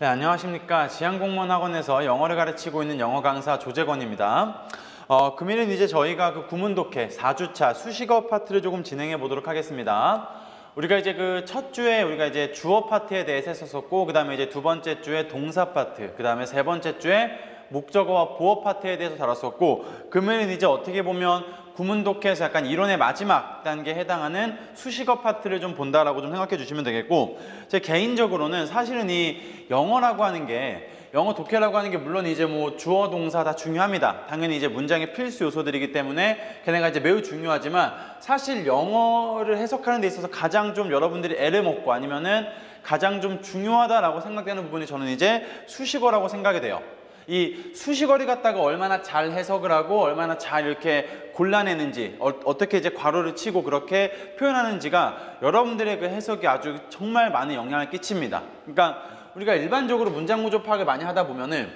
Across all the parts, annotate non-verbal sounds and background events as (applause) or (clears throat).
네, 안녕하십니까. 지향공무원학원에서 영어를 가르치고 있는 영어 강사 조재권입니다. 어, 금일은 이제 저희가 그 구문독해 4주차 수식어 파트를 조금 진행해 보도록 하겠습니다. 우리가 이제 그 첫 주에 우리가 이제 주어 파트에 대해서 했었었고, 그 다음에 이제 두 번째 주에 동사 파트, 그 다음에 세 번째 주에 목적어와 보어 파트에 대해서 다뤘었고, 금일은 이제 어떻게 보면 구문독해에서 약간 이론의 마지막 단계에 해당하는 수식어 파트를 좀 본다라고 좀 생각해 주시면 되겠고 제 개인적으로는 사실은 이 영어라고 하는 게 영어 독해라고 하는 게 물론 이제 뭐 주어 동사 다 중요합니다. 당연히 이제 문장의 필수 요소들이기 때문에 걔네가 이제 매우 중요하지만 사실 영어를 해석하는 데 있어서 가장 좀 여러분들이 애를 먹고 아니면은 가장 좀 중요하다라고 생각되는 부분이 저는 이제 수식어라고 생각이 돼요. 이 수식어를 갖다가 얼마나 잘 해석을 하고 얼마나 잘 이렇게 골라내는지 어, 떻게 이제 괄호를 치고 그렇게 표현하는지가 여러분들의 그 해석이 아주 정말 많은 영향을 끼칩니다. 그러니까 우리가 일반적으로 문장 구조 파악을 많이 하다 보면은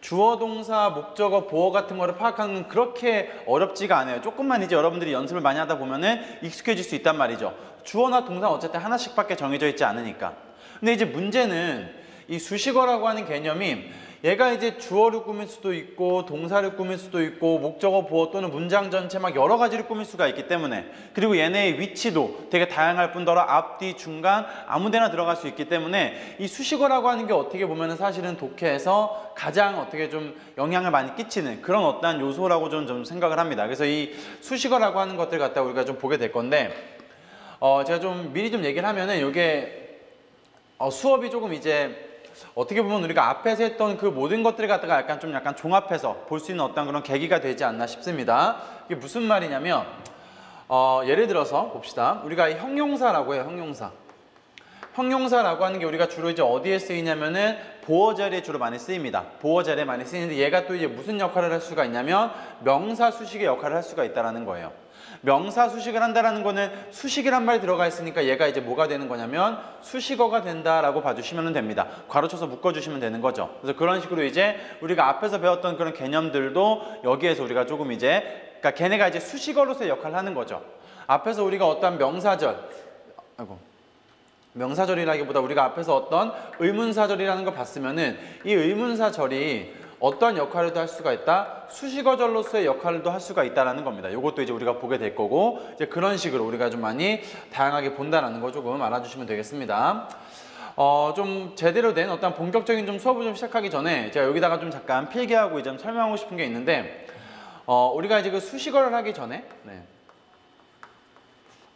주어, 동사, 목적어, 보어 같은 거를 파악하는 건 그렇게 어렵지가 않아요. 조금만 이제 여러분들이 연습을 많이 하다 보면은 익숙해질 수 있단 말이죠. 주어나 동사 어쨌든 하나씩밖에 정해져 있지 않으니까. 근데 이제 문제는 이 수식어라고 하는 개념이 얘가 이제 주어를 꾸밀 수도 있고 동사를 꾸밀 수도 있고 목적어 보어 또는 문장 전체 막 여러 가지를 꾸밀 수가 있기 때문에 그리고 얘네의 위치도 되게 다양할 뿐더러 앞뒤 중간 아무데나 들어갈 수 있기 때문에 이 수식어라고 하는 게 어떻게 보면은 사실은 독해에서 가장 어떻게 좀 영향을 많이 끼치는 그런 어떠한 요소라고 좀, 좀 생각을 합니다. 그래서 이 수식어라고 하는 것들 갖다 우리가 좀 보게 될 건데 어 제가 좀 미리 좀 얘기를 하면은 이게 어 수업이 조금 이제 어떻게 보면 우리가 앞에서 했던 그 모든 것들을 갖다가 약간 좀 약간 종합해서 볼 수 있는 어떤 그런 계기가 되지 않나 싶습니다. 이게 무슨 말이냐면 어, 예를 들어서 봅시다. 우리가 형용사라고 해요. 형용사. 형용사라고 하는 게 우리가 주로 이제 어디에 쓰이냐면은 보어 자리에 주로 많이 쓰입니다. 보어 자리에 많이 쓰이는데 얘가 또 이제 무슨 역할을 할 수가 있냐면 명사 수식의 역할을 할 수가 있다라는 거예요. 명사 수식을 한다라는 거는 수식이란 말이 들어가 있으니까 얘가 이제 뭐가 되는 거냐면 수식어가 된다라고 봐주시면 됩니다. 괄호 쳐서 묶어주시면 되는 거죠. 그래서 그런 식으로 이제 우리가 앞에서 배웠던 그런 개념들도 여기에서 우리가 조금 이제 그러니까 걔네가 이제 수식어로서의 역할을 하는 거죠. 앞에서 우리가 어떤 명사절 아이고 명사절이라기보다 우리가 앞에서 어떤 의문사절이라는 걸 봤으면은 이 의문사절이 어떠한 역할을 할 수가 있다? 수식어절로서의 역할도 할 수가 있다는 겁니다. 이것도 이제 우리가 보게 될 거고 이제 그런 식으로 우리가 좀 많이 다양하게 본다는 거 조금 알아주시면 되겠습니다. 어, 좀 제대로 된 어떤 본격적인 좀 수업을 좀 시작하기 전에 제가 여기다가 좀 잠깐 필기하고 이제 설명하고 싶은 게 있는데 어, 우리가 이제 그 수식어를 하기 전에 네.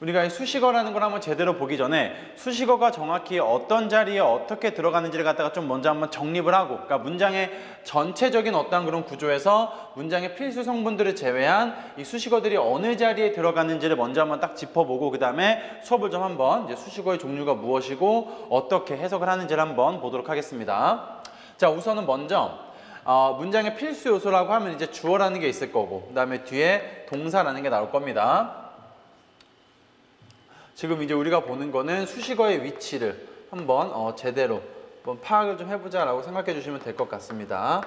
우리가 수식어라는 걸 한번 제대로 보기 전에 수식어가 정확히 어떤 자리에 어떻게 들어가는지를 갖다가 좀 먼저 한번 정립을 하고 그러니까 문장의 전체적인 어떤 그런 구조에서 문장의 필수 성분들을 제외한 이 수식어들이 어느 자리에 들어가는지를 먼저 한번 딱 짚어보고 그 다음에 수업을 좀 한번 이제 수식어의 종류가 무엇이고 어떻게 해석을 하는지를 한번 보도록 하겠습니다. 자 우선은 먼저 어, 문장의 필수 요소라고 하면 이제 주어라는 게 있을 거고 그 다음에 뒤에 동사라는 게 나올 겁니다. 지금 이제 우리가 보는 거는 수식어의 위치를 한번 어, 제대로 한번 파악을 좀 해보자라고 생각해 주시면 될 것 같습니다.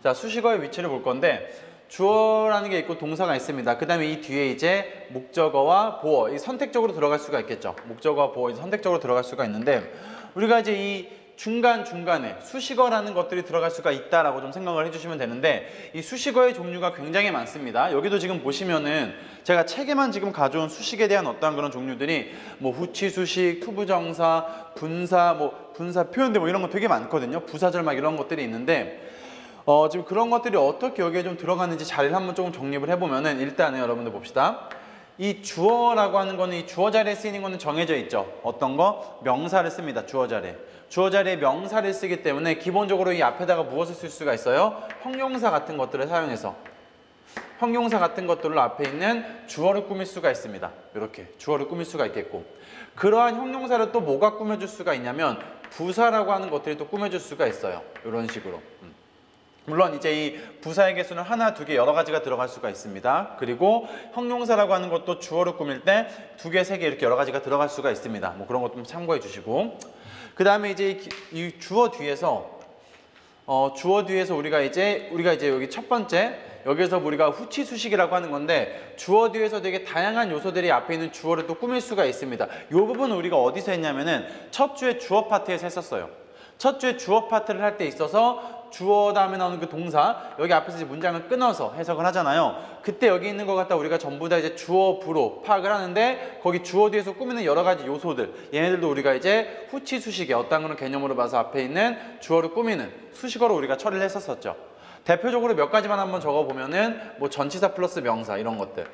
자, 수식어의 위치를 볼 건데 주어라는 게 있고 동사가 있습니다. 그 다음에 이 뒤에 이제 목적어와 보어, 이 선택적으로 들어갈 수가 있겠죠. 목적어와 보어, 선택적으로 들어갈 수가 있는데 우리가 이제 이 중간중간에 수식어라는 것들이 들어갈 수가 있다라고 좀 생각을 해주시면 되는데 이 수식어의 종류가 굉장히 많습니다. 여기도 지금 보시면은 제가 책에만 지금 가져온 수식에 대한 어떠한 그런 종류들이 뭐 후치 수식, 투부정사, 분사, 뭐 분사 표현들 뭐 이런 거 되게 많거든요. 부사절 막 이런 것들이 있는데 어 지금 그런 것들이 어떻게 여기에 좀 들어가는지 자리를 한번 조금 정립을 해보면은 일단은 여러분들 봅시다. 이 주어라고 하는 거는 이 주어 자리에 쓰이는 거는 정해져 있죠. 어떤 거? 명사를 씁니다. 주어 자리에. 주어 자리에 명사를 쓰기 때문에 기본적으로 이 앞에다가 무엇을 쓸 수가 있어요? 형용사 같은 것들을 사용해서 형용사 같은 것들을 앞에 있는 주어를 꾸밀 수가 있습니다. 이렇게 주어를 꾸밀 수가 있겠고 그러한 형용사를 또 뭐가 꾸며줄 수가 있냐면 부사라고 하는 것들이 또 꾸며줄 수가 있어요. 이런 식으로. 음. 물론 이제 이 부사의 개수는 하나, 두 개, 여러 가지가 들어갈 수가 있습니다. 그리고 형용사라고 하는 것도 주어를 꾸밀 때 두 개, 세 개 이렇게 여러 가지가 들어갈 수가 있습니다. 뭐 그런 것도 참고해 주시고 그 다음에 이제 이 주어 뒤에서 어, 주어 뒤에서 우리가 이제 우리가 이제 여기 첫 번째 여기서 우리가 후치 수식이라고 하는 건데 주어 뒤에서 되게 다양한 요소들이 앞에 있는 주어를 또 꾸밀 수가 있습니다. 이 부분은 우리가 어디서 했냐면은 첫 주에 주어 파트에서 했었어요. 첫 주에 주어 파트를 할 때 있어서 주어 다음에 나오는 그 동사 여기 앞에서 이제 문장을 끊어서 해석을 하잖아요. 그때 여기 있는 것 갖다 우리가 전부 다 이제 주어 부로 파악을 하는데 거기 주어 뒤에서 꾸미는 여러 가지 요소들 얘네들도 우리가 이제 후치 수식의 어떤 그런 개념으로 봐서 앞에 있는 주어를 꾸미는 수식어로 우리가 처리를 했었었죠. 대표적으로 몇 가지만 한번 적어 보면은 뭐 전치사 플러스 명사 이런 것들.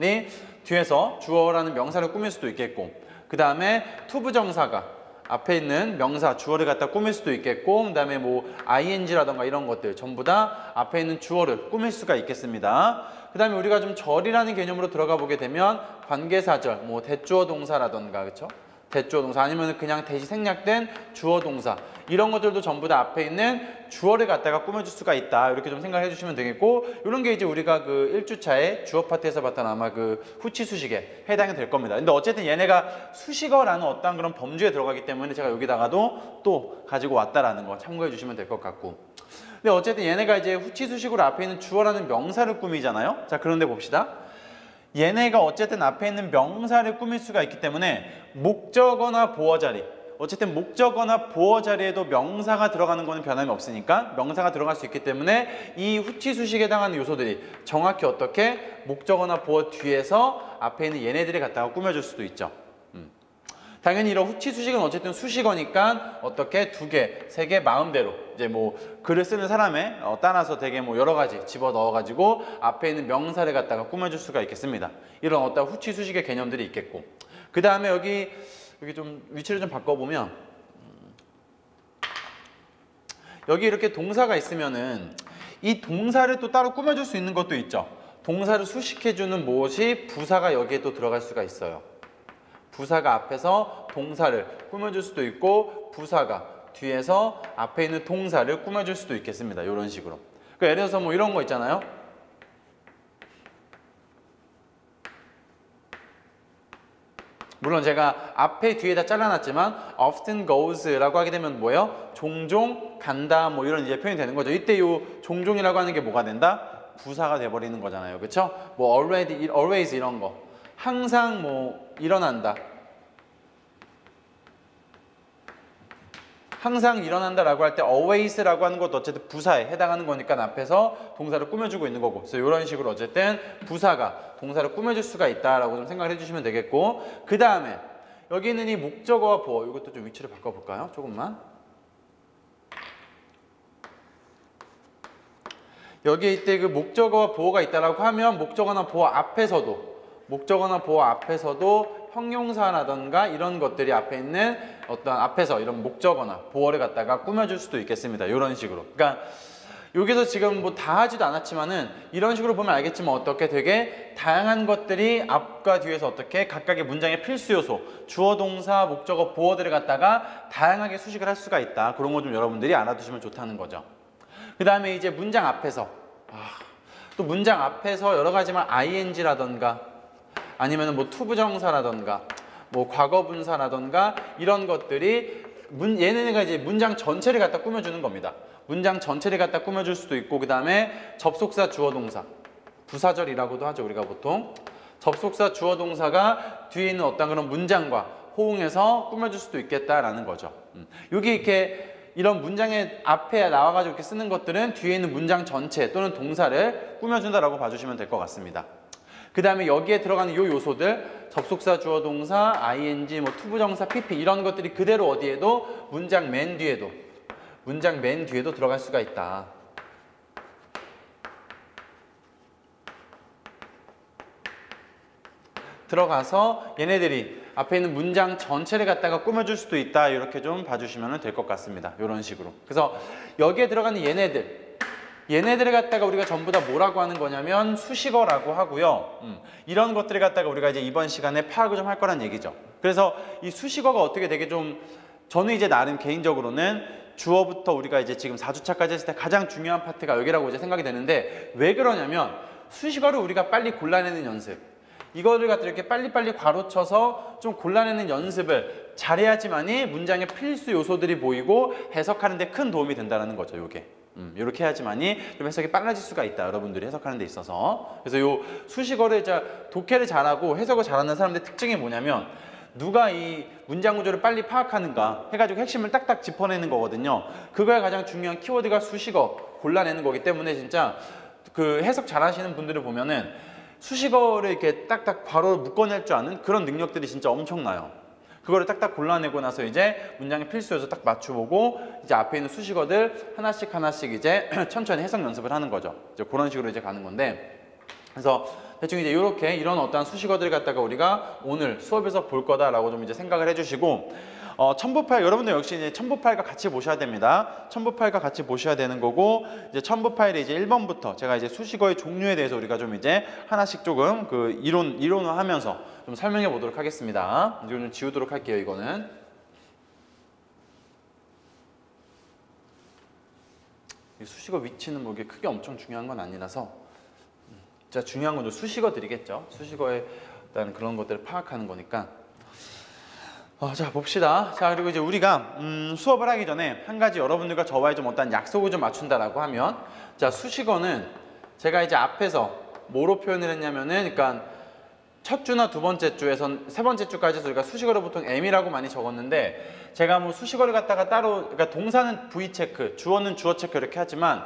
이 뒤에서 주어라는 명사를 꾸밀 수도 있겠고 그 다음에 투부정사가 앞에 있는 명사 주어를 갖다 꾸밀 수도 있겠고 그 다음에 뭐 ing라던가 이런 것들 전부 다 앞에 있는 주어를 꾸밀 수가 있겠습니다. 그 다음에 우리가 좀 절이라는 개념으로 들어가 보게 되면 관계사절, 뭐 that 주어 동사라던가 그렇죠? that 주어 동사 아니면 그냥 that이 생략된 주어 동사. 이런 것들도 전부 다 앞에 있는 주어를 갖다가 꾸며줄 수가 있다. 이렇게 좀 생각해 주시면 되겠고 이런 게 이제 우리가 그 1주차에 주어 파트에서 봤던 아마 그 후치 수식에 해당이 될 겁니다. 근데 어쨌든 얘네가 수식어라는 어떤 그런 범주에 들어가기 때문에 제가 여기다가도 또 가지고 왔다라는 거 참고해 주시면 될 것 같고. 근데 어쨌든 얘네가 이제 후치 수식으로 앞에 있는 주어라는 명사를 꾸미잖아요? 자 그런데 봅시다 얘네가 어쨌든 앞에 있는 명사를 꾸밀 수가 있기 때문에 목적어나 보어 자리 어쨌든 목적어나 보어 자리에도 명사가 들어가는 거는 변함이 없으니까 명사가 들어갈 수 있기 때문에 이 후치 수식에 해당하는 요소들이 정확히 어떻게 목적어나 보어 뒤에서 앞에 있는 얘네들이 갖다가 꾸며줄 수도 있죠. 음. 당연히 이런 후치 수식은 어쨌든 수식어니까 어떻게 두 개, 세 개 마음대로 이제 뭐 글을 쓰는 사람에 어, 따라서 되게 뭐 여러 가지 집어 넣어 가지고 앞에 있는 명사를 갖다가 꾸며줄 수가 있겠습니다. 이런 어떤 후치 수식의 개념들이 있겠고 그 다음에 여기 여기 좀 위치를 좀 바꿔보면 음, 여기 이렇게 동사가 있으면은 이 동사를 또 따로 꾸며줄 수 있는 것도 있죠. 동사를 수식해주는 무엇이 부사가 여기에 또 들어갈 수가 있어요. 부사가 앞에서 동사를 꾸며줄 수도 있고 부사가 뒤에서 앞에 있는 동사를 꾸며줄 수도 있겠습니다. 이런 식으로. 그러니까 예를 들어서 뭐 이런 거 있잖아요. 물론 제가 앞에 뒤에다 잘라놨지만 often goes라고 하게 되면 뭐예요? 종종 간다 뭐 이런 이제 표현이 되는 거죠. 이때 요 종종이라고 하는 게 뭐가 된다? 부사가 돼버리는 거잖아요. 그렇죠? 뭐 already, always 이런 거. 항상 뭐 일어난다. 항상 일어난다라고 할 때 always라고 하는 것도 어쨌든 부사에 해당하는 거니까 앞에서 동사를 꾸며주고 있는 거고. 그래서 이런 식으로 어쨌든 부사가 동사를 꾸며줄 수가 있다라고 좀 생각을 해주시면 되겠고. 그 다음에 여기 있는 이 목적어와 보어 이것도 좀 위치를 바꿔볼까요? 조금만. 여기 이때 그 목적어와 보어가 있다라고 하면 목적어나 보어 앞에서도 목적어나 보어 앞에서도 형용사라던가 이런 것들이 앞에 있는 어떤 앞에서 이런 목적어나 보어를 갖다가 꾸며줄 수도 있겠습니다. 이런 식으로. 그러니까 여기서 지금 뭐 다 하지도 않았지만은 이런 식으로 보면 알겠지만 어떻게 되게 다양한 것들이 앞과 뒤에서 어떻게 각각의 문장의 필수 요소, 주어, 동사, 목적어, 보어들을 갖다가 다양하게 수식을 할 수가 있다. 그런 거 좀 여러분들이 알아두시면 좋다는 거죠. 그 다음에 이제 문장 앞에서 아, 또 문장 앞에서 여러 가지만 ing라던가 아니면 뭐 투부정사라던가 뭐 과거분사라던가 이런 것들이 문, 얘네가 이제 문장 전체를 갖다 꾸며주는 겁니다. 문장 전체를 갖다 꾸며줄 수도 있고 그 다음에 접속사 주어동사 부사절이라고도 하죠 우리가 보통 접속사 주어동사가 뒤에 있는 어떤 그런 문장과 호응해서 꾸며줄 수도 있겠다라는 거죠. 음. 여기 이렇게 이런 문장의 앞에 나와가지고 이렇게 쓰는 것들은 뒤에 있는 문장 전체 또는 동사를 꾸며준다라고 봐주시면 될 것 같습니다. 그 다음에 여기에 들어가는 이 요소들 접속사 주어 동사 ing 뭐 투부정사 pp 이런 것들이 그대로 어디에도 문장 맨 뒤에도 문장 맨 뒤에도 들어갈 수가 있다. 들어가서 얘네들이 앞에 있는 문장 전체를 갖다가 꾸며줄 수도 있다. 이렇게 좀 봐주시면 될 것 같습니다. 이런 식으로. 그래서 여기에 들어가는 얘네들 얘네들을 갖다가 우리가 전부 다 뭐라고 하는 거냐면 수식어라고 하고요. 음, 이런 것들을 갖다가 우리가 이제 이번 시간에 파악을 좀 할 거란 얘기죠. 그래서 이 수식어가 어떻게 되게 좀 저는 이제 나름 개인적으로는 주어부터 우리가 이제 지금 4주차까지 했을 때 가장 중요한 파트가 여기라고 이제 생각이 되는데 왜 그러냐면 수식어를 우리가 빨리 골라내는 연습 이거를 갖다 이렇게 빨리빨리 가로쳐서 좀 골라내는 연습을 잘해야지만이 문장의 필수 요소들이 보이고 해석하는 데 큰 도움이 된다는 거죠, 이게. 음, 이렇게 해야지만이 좀 해석이 빨라질 수가 있다. 여러분들이 해석하는 데 있어서. 그래서 요 수식어를 자 독해를 잘하고 해석을 잘하는 사람들의 특징이 뭐냐면 누가 이 문장 구조를 빨리 파악하는가 해가지고 핵심을 딱딱 짚어내는 거거든요. 그거에 가장 중요한 키워드가 수식어 골라내는 거기 때문에 진짜 그 해석 잘하시는 분들을 보면은 수식어를 이렇게 딱딱 바로 묶어낼 줄 아는 그런 능력들이 진짜 엄청나요. 그거를 딱딱 골라내고 나서 이제 문장의 필수 요소 딱 맞춰보고 이제 앞에 있는 수식어들 하나씩 하나씩 이제 (clears throat) 천천히 해석 연습을 하는 거죠. 이제 그런 식으로 이제 가는 건데 그래서 대충 이제 이렇게 이런 어떠한 수식어들 갖다가 우리가 오늘 수업에서 볼 거다라고 좀 이제 생각을 해주시고 어, 첨부파일 여러분들 역시 이제 첨부파일과 같이 보셔야 됩니다. 첨부파일과 같이 보셔야 되는 거고 이제 첨부파일이 이제 1번부터 제가 이제 수식어의 종류에 대해서 우리가 좀 이제 하나씩 조금 그 이론 이론화하면서 좀 설명해 보도록 하겠습니다. 이거 좀 지우도록 할게요. 이거는 이 수식어 위치는 뭐 이게 크게 엄청 중요한 건 아니라서 진짜 중요한 건좀 수식어들이겠죠. 수식어에 일단 그런 것들을 파악하는 거니까 어, 자 봅시다. 자 그리고 이제 우리가 음, 수업을 하기 전에 한 가지 여러분들과 저와의 좀 어떤 약속을 좀 맞춘다라고 하면 자 수식어는 제가 이제 앞에서 뭐로 표현을 했냐면은 그러니까 첫 주나 두 번째 주에선 세 번째 주까지 저희가 수식어를 보통 M이라고 많이 적었는데 제가 뭐 수식어를 갖다가 따로 그러니까 동사는 V 체크, 주어는 주어 체크 이렇게 하지만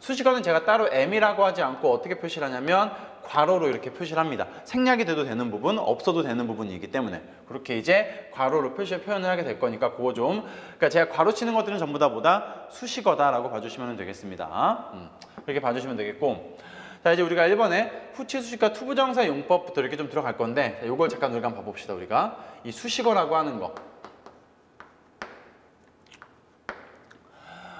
수식어는 제가 따로 M이라고 하지 않고 어떻게 표시를 하냐면 괄호로 이렇게 표시를 합니다. 생략이 돼도 되는 부분, 없어도 되는 부분이기 때문에 그렇게 이제 괄호로 표시 표현을 하게 될 거니까 그거 좀 그러니까 제가 괄호 치는 것들은 전부 다 뭐다 수식어다라고 봐주시면 되겠습니다. 음, 그렇게 봐주시면 되겠고 자 이제 우리가 1번에 후치 수식과 투부정사 용법부터 이렇게 좀 들어갈 건데 자, 이걸 잠깐 우리가 한번 봐봅시다 우리가 이 수식어라고 하는 거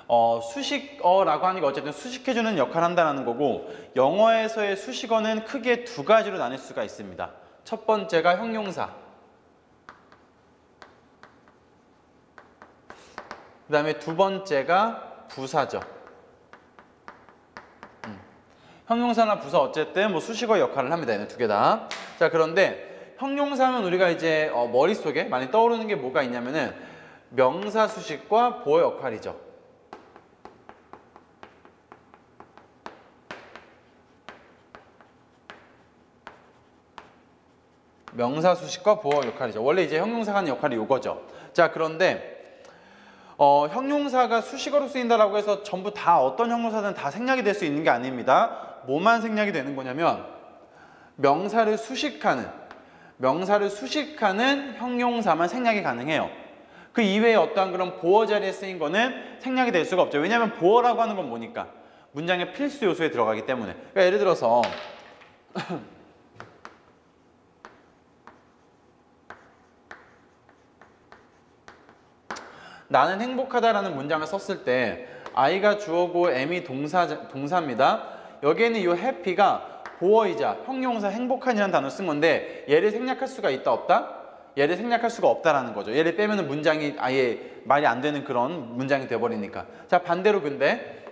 어, 수식어라고 하는 게 어쨌든 수식해주는 역할을 한다는 거고 영어에서의 수식어는 크게 두 가지로 나눌 수가 있습니다. 첫 번째가 형용사 그 다음에 두 번째가 부사죠. 음. 형용사나 부사 어쨌든 뭐 수식어 역할을 합니다. 두개 다. 자 그런데 형용사면 우리가 이제 어, 머릿속에 많이 떠오르는 게 뭐가 있냐면은 명사 수식과 보어 역할이죠. 명사 수식과 보어 역할이죠. 원래 이제 형용사가 하는 역할이 이거죠. 자, 그런데 어, 형용사가 수식어로 쓰인다라고 해서 전부 다 어떤 형용사든 다 생략이 될 수 있는 게 아닙니다. 뭐만 생략이 되는 거냐면 명사를 수식하는 명사를 수식하는 형용사만 생략이 가능해요. 그 이외에 어떠한 그런 보어 자리에 쓰인 거는 생략이 될 수가 없죠. 왜냐하면 보어라고 하는 건 뭐니까 문장의 필수 요소에 들어가기 때문에. 그러니까 예를 들어서 (clears throat) 나는 행복하다라는 문장을 썼을 때 I가 주어고 M이 동사, 동사입니다. 여기에는 이 happy가 보어이자 형용사 행복한이라는 단어를 쓴 건데 얘를 생략할 수가 있다 없다? 얘를 생략할 수가 없다라는 거죠. 얘를 빼면 문장이 아예 말이 안 되는 그런 문장이 돼버리니까. 자 반대로 근데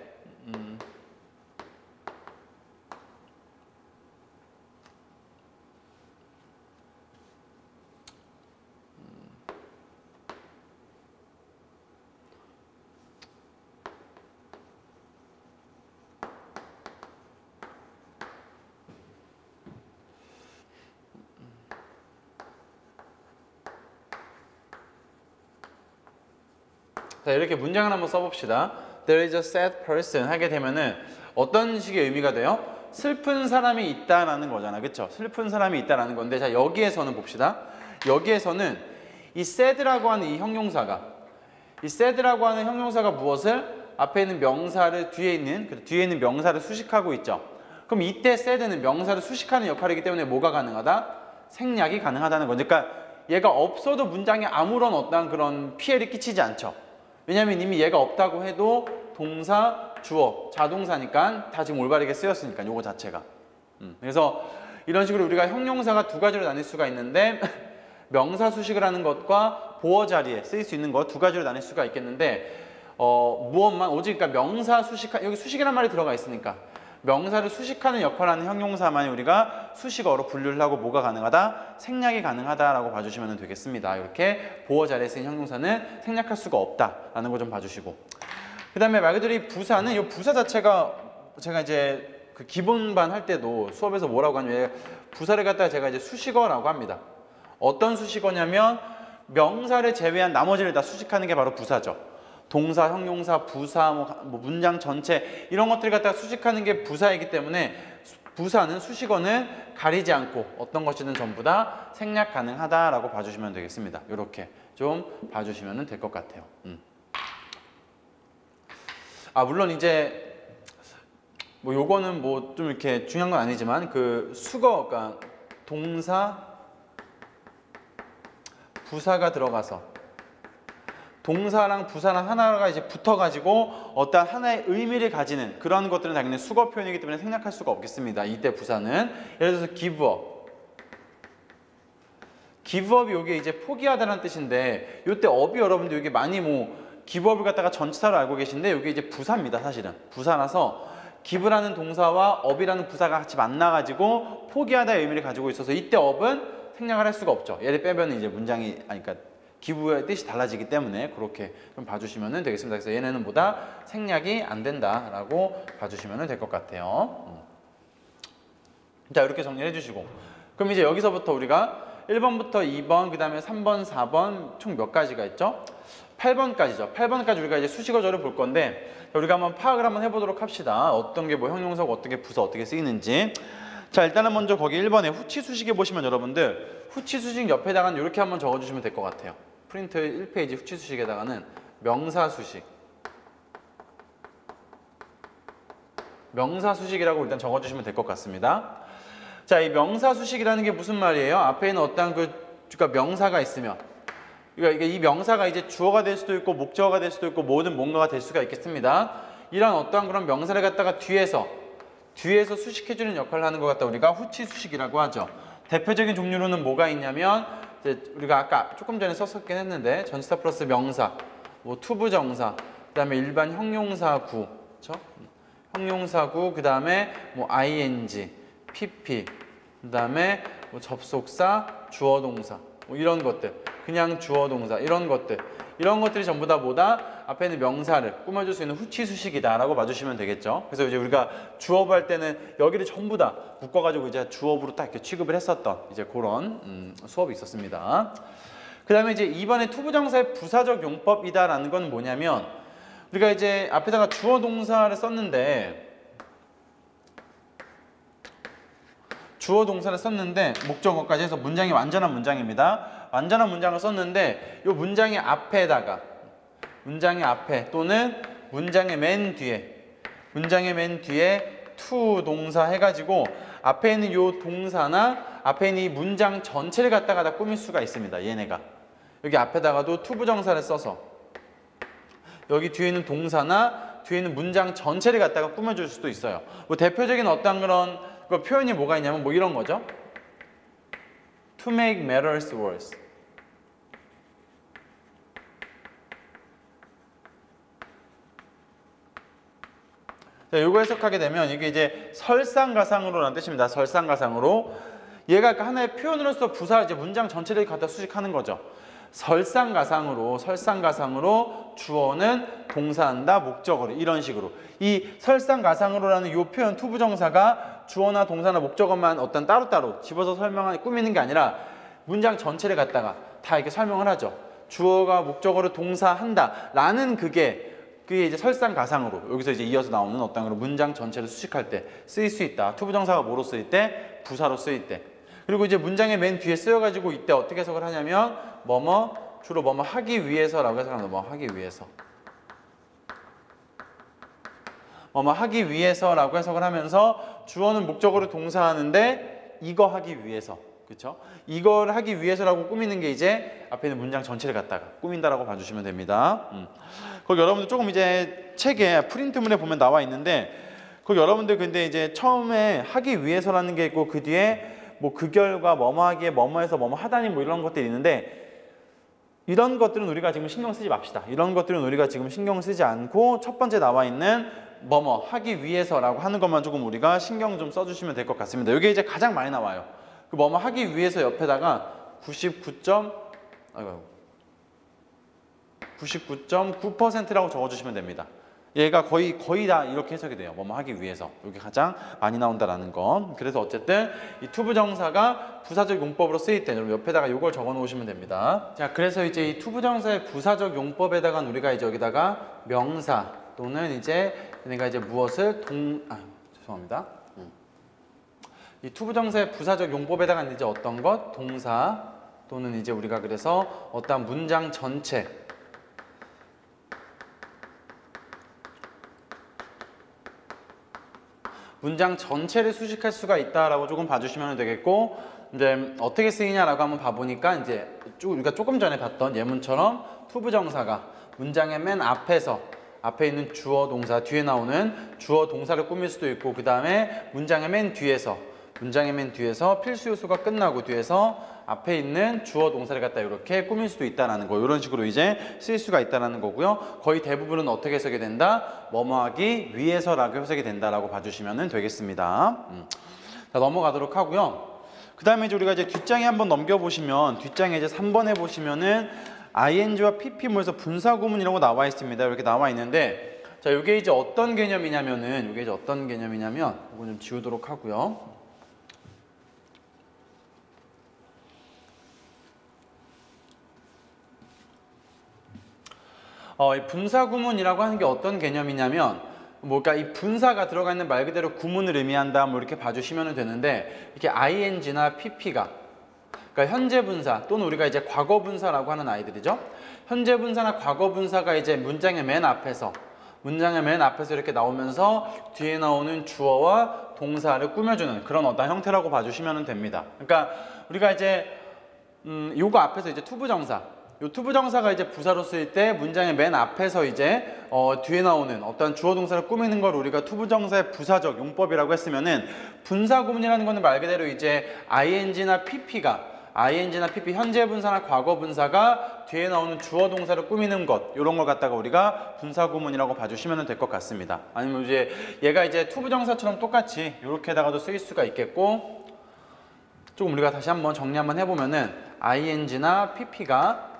자 이렇게 문장을 한번 써봅시다. There is a sad person 하게 되면은 어떤 식의 의미가 돼요? 슬픈 사람이 있다라는 거잖아, 그렇죠? 슬픈 사람이 있다라는 건데 자 여기에서는 봅시다. 여기에서는 이 sad라고 하는 이 형용사가 이 sad라고 하는 형용사가 무엇을 앞에 있는 명사를 뒤에 있는 그 뒤에 있는 명사를 수식하고 있죠. 그럼 이때 sad는 명사를 수식하는 역할이기 때문에 뭐가 가능하다? 생략이 가능하다는 거죠. 그러니까 얘가 없어도 문장에 아무런 어떤 그런 피해를 끼치지 않죠. 왜냐면 이미 얘가 없다고 해도 동사, 주어, 자동사니까 다 지금 올바르게 쓰였으니까 요거 자체가. 음, 그래서 이런 식으로 우리가 형용사가 두 가지로 나뉠 수가 있는데 (laughs) 명사 수식을 하는 것과 보어 자리에 쓰일 수 있는 것 두 가지로 나뉠 수가 있겠는데 어, 무엇만 오직 그러니까 명사 수식 여기 수식이란 말이 들어가 있으니까 명사를 수식하는 역할을 하는 형용사만 우리가 수식어로 분류를 하고 뭐가 가능하다? 생략이 가능하다라고 봐주시면 되겠습니다. 이렇게 보어 자리에 쓰인 형용사는 생략할 수가 없다라는 거 좀 봐주시고 그 다음에 말 그대로 이 부사는 이 부사 자체가 제가 이제 그 기본반 할 때도 수업에서 뭐라고 하냐면 부사를 갖다가 제가 이제 수식어라고 합니다. 어떤 수식어냐면 명사를 제외한 나머지를 다 수식하는 게 바로 부사죠. 동사, 형용사, 부사, 뭐, 가- 뭐 문장 전체 이런 것들을 갖다가 수식하는 게 부사이기 때문에 수- 부사는 수식어는 가리지 않고 어떤 것이든 전부 다 생략 가능하다라고 봐주시면 되겠습니다. 이렇게 좀 봐주시면 될 것 같아요. 음. 아 물론 이제 뭐 요거는 뭐 좀 이렇게 중요한 건 아니지만 그 수거 그러니까 동사 부사가 들어가서 동사랑 부사랑 하나가 이제 붙어가지고 어떤 하나의 의미를 가지는 그런 것들은 당연히 수거 표현이기 때문에 생략할 수가 없겠습니다. 이때 부사는 예를 들어서 give up give up이 이게 이제 포기하다는 뜻인데 이때 up이 여러분들 여기 많이 뭐 give up을 갖다가 전치사로 알고 계신데 이게 이제 부사입니다. 사실은 부사라서 give라는 동사와 up이라는 부사가 같이 만나가지고 포기하다의 의미를 가지고 있어서 이때 up은 생략을 할 수가 없죠. 얘를 빼면 이제 문장이 아니 그러니까 기부의 뜻이 달라지기 때문에 그렇게 좀 봐주시면 되겠습니다. 그래서 얘네는 보다 생략이 안 된다라고 봐주시면 될 것 같아요. 음. 자 이렇게 정리해 주시고 그럼 이제 여기서부터 우리가 1번부터 2번 그 다음에 3번 4번 총 몇 가지가 있죠? 8번까지죠. 8번까지 우리가 이제 수식어절을 볼 건데 우리가 한번 파악을 한번 해보도록 합시다. 어떤 게 뭐 형용사고 어떤 게 부사 어떻게 쓰이는지 자 일단은 먼저 거기 1번에 후치 수식에 보시면 여러분들 후치 수식 옆에다가는 이렇게 한번 적어주시면 될 것 같아요. 프린트 1페이지 후치 수식에다가는 명사 수식 명사 수식이라고 일단 적어주시면 될 것 같습니다. 자, 이 명사 수식이라는 게 무슨 말이에요? 앞에 있는 어떤 그 그러니까 명사가 있으면 그러니까 이 명사가 이제 주어가 될 수도 있고 목적어가 될 수도 있고 모든 뭔가가 될 수가 있겠습니다. 이런 어떠한 그런 명사를 갖다가 뒤에서 뒤에서 수식해주는 역할을 하는 걸 갖다 우리가 후치 수식이라고 하죠. 대표적인 종류로는 뭐가 있냐면 이제 우리가 아까 조금 전에 썼었긴 했는데 전치사 플러스 명사, 뭐 투부정사, 그다음에 일반 형용사구, 그렇죠? 형용사구, 그다음에 뭐 ing, pp, 그다음에 뭐 접속사, 주어동사, 뭐 이런 것들, 그냥 주어동사 이런 것들, 이런 것들이 전부 다 뭐다 앞에 있는 명사를 꾸며줄 수 있는 후치 수식이다라고 봐주시면 되겠죠. 그래서 이제 우리가 주어부 할 때는 여기를 전부 다 묶어가지고 이제 주어부로 딱 이렇게 취급을 했었던 이제 그런 음, 수업이 있었습니다. 그 다음에 이제 이번에 투부정사의 부사적 용법이다라는 건 뭐냐면 우리가 이제 앞에다가 주어 동사를 썼는데 주어 동사를 썼는데 목적어까지 해서 문장이 완전한 문장입니다. 완전한 문장을 썼는데 이 문장의 앞에다가 문장의 앞에 또는 문장의 맨 뒤에 문장의 맨 뒤에 to 동사 해가지고 앞에 있는 이 동사나 앞에 있는 이 문장 전체를 갖다가 다 꾸밀 수가 있습니다. 얘네가 여기 앞에다가도 to 부정사를 써서 여기 뒤에 있는 동사나 뒤에 있는 문장 전체를 갖다가 꾸며줄 수도 있어요. 뭐 대표적인 어떤 그런 그 표현이 뭐가 있냐면 뭐 이런 거죠. To make matters worse. 자, 이거 해석하게 되면 이게 이제 설상가상으로라는 뜻입니다. 설상가상으로 얘가 그 하나의 표현으로서 부사 이제 문장 전체를 갖다 수식하는 거죠. 설상가상으로 설상가상으로 주어는 동사한다 목적어를 이런 식으로 이 설상가상으로라는 이 표현 투부정사가 주어나 동사나 목적어만 어떤 따로따로 집어서 설명하는 꾸미는 게 아니라 문장 전체를 갖다가 다 이렇게 설명을 하죠. 주어가 목적어를 동사한다 라는 그게 그게 이제 설상가상으로 여기서 이제 이어서 나오는 어떤 그런 문장 전체를 수식할 때 쓰일 수 있다. 투부정사가 뭐로 쓰일 때 부사로 쓰일 때 그리고 이제 문장의 맨 뒤에 쓰여가지고 이때 어떻게 해석을 하냐면 뭐뭐 주로 뭐뭐 하기 위해서라고 해석합니다. 뭐 하기 위해서. 뭐뭐 하기 위해서라고 해석을 하면서 주어는 목적어로 동사하는데 이거 하기 위해서. 그렇죠? 이걸 하기 위해서라고 꾸미는 게 이제 앞에 있는 문장 전체를 갖다가 꾸민다라고 봐주시면 됩니다. 음. 거기 여러분들 조금 이제 책에 프린트문에 보면 나와 있는데 거기 여러분들 근데 이제 처음에 하기 위해서라는 게 있고 그 뒤에 뭐 그 결과 뭐뭐하기에 뭐뭐해서 뭐뭐 하다니 뭐 이런 것들이 있는데 이런 것들은 우리가 지금 신경 쓰지 맙시다. 이런 것들은 우리가 지금 신경 쓰지 않고 첫 번째 나와 있는 뭐뭐 하기 위해서라고 하는 것만 조금 우리가 신경 좀 써주시면 될 것 같습니다. 이게 이제 가장 많이 나와요. 그 뭐뭐 하기 위해서 옆에다가 99. 아이고 99.9%라고 적어주시면 됩니다. 얘가 거의 거의 다 이렇게 해석이 돼요. 뭐뭐 하기 위해서 이게 가장 많이 나온다라는 거. 그래서 어쨌든 이 투부정사가 부사적 용법으로 쓰일 때 여러분 옆에다가 이걸 적어 놓으시면 됩니다. 자, 그래서 이제 이 투부정사의 부사적 용법에다가 우리가 이제 여기다가 명사 또는 이제 내가 이제 무엇을 동 아, 죄송합니다. 음. 이 투부정사의 부사적 용법에다가 이제 어떤 것 동사 또는 이제 우리가 그래서 어떤 문장 전체 문장 전체를 수식할 수가 있다라고 조금 봐주시면 되겠고 이제 어떻게 쓰이냐라고 한번 봐보니까 이제 쭉 우리가 조금 전에 봤던 예문처럼 투부정사가 문장의 맨 앞에서 앞에 있는 주어 동사 뒤에 나오는 주어 동사를 꾸밀 수도 있고 그 다음에 문장의 맨 뒤에서 문장의 맨 뒤에서 필수 요소가 끝나고 뒤에서 앞에 있는 주어 동사를 갖다 이렇게 꾸밀 수도 있다라는 거 이런 식으로 이제 쓸 수가 있다라는 거고요. 거의 대부분은 어떻게 해석이 된다? 뭐뭐하기 위해서라고 해석이 된다라고 봐주시면 되겠습니다. 음. 자 넘어가도록 하고요. 그 다음에 이제 우리가 이제 뒷장에 한번 넘겨보시면 뒷장에 이제 3번에 보시면은 ing와 pp 모여서 분사구문이라고 나와 있습니다. 이렇게 나와 있는데 자 이게 이제 어떤 개념이냐면은 이게 이제 어떤 개념이냐면 이거 좀 지우도록 하고요. 어, 이 분사 구문이라고 하는 게 어떤 개념이냐면 뭐까 이 분사가 들어가 있는 말 그대로 구문을 의미한다 뭐 이렇게 봐주시면 되는데 이렇게 ing나 pp가 그러니까 현재 분사 또는 우리가 이제 과거 분사라고 하는 아이들이죠. 현재 분사나 과거 분사가 이제 문장의 맨 앞에서 문장의 맨 앞에서 이렇게 나오면서 뒤에 나오는 주어와 동사를 꾸며주는 그런 어떤 형태라고 봐주시면 됩니다. 그러니까 우리가 이제 음, 요거 앞에서 이제 투부정사 요 투부정사가 이제 부사로 쓰일 때 문장의 맨 앞에서 이제 어, 뒤에 나오는 어떤 주어 동사를 꾸미는 걸 우리가 투부 정사의 부사적 용법이라고 했으면은 분사 구문이라는 거는 말 그대로 이제 ing나 pp가 ing나 pp 현재 분사나 과거 분사가 뒤에 나오는 주어 동사를 꾸미는 것 이런 걸 갖다가 우리가 분사 구문이라고 봐주시면 될 것 같습니다. 아니면 이제 얘가 이제 투부 정사처럼 똑같이 이렇게다가도 쓰일 수가 있겠고 조금 우리가 다시 한번 정리 한번 해보면은 ing나 pp가